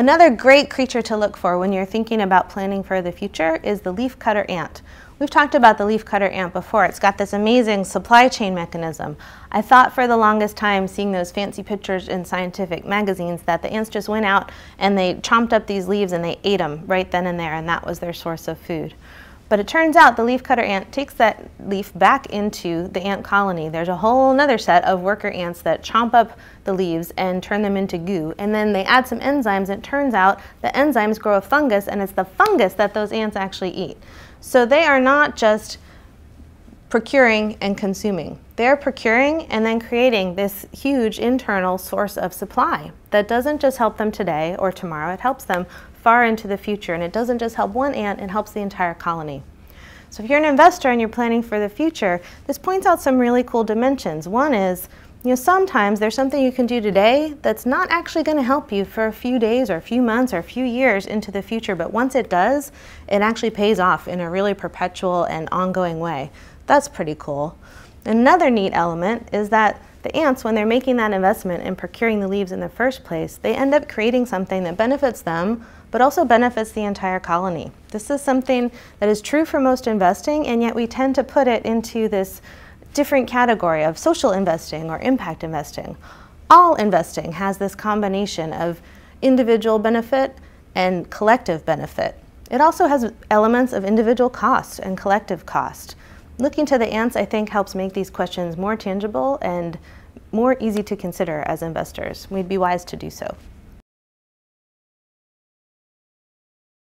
Another great creature to look for when you're thinking about planning for the future is the leafcutter ant. We've talked about the leafcutter ant before. It's got this amazing supply chain mechanism. I thought for the longest time, seeing those fancy pictures in scientific magazines, that the ants just went out and they chomped up these leaves and they ate them right then and there, and that was their source of food. But it turns out the leafcutter ant takes that leaf back into the ant colony. There's a whole other set of worker ants that chomp up the leaves and turn them into goo. And then they add some enzymes. And it turns out the enzymes grow a fungus, and it's the fungus that those ants actually eat. So they are not just procuring and consuming. They're procuring and then creating this huge internal source of supply that doesn't just help them today or tomorrow, it helps them far into the future. And it doesn't just help one ant, it helps the entire colony. So if you're an investor and you're planning for the future, this points out some really cool dimensions. One is, you know, sometimes there's something you can do today that's not actually going to help you for a few days or a few months or a few years into the future, but once it does, it actually pays off in a really perpetual and ongoing way. That's pretty cool. Another neat element is that the ants, when they're making that investment and procuring the leaves in the first place, they end up creating something that benefits them, but also benefits the entire colony. This is something that is true for most investing, and yet we tend to put it into this different category of social investing or impact investing. All investing has this combination of individual benefit and collective benefit. It also has elements of individual cost and collective cost. Looking to the ants, I think, helps make these questions more tangible and more easy to consider as investors. We'd be wise to do so.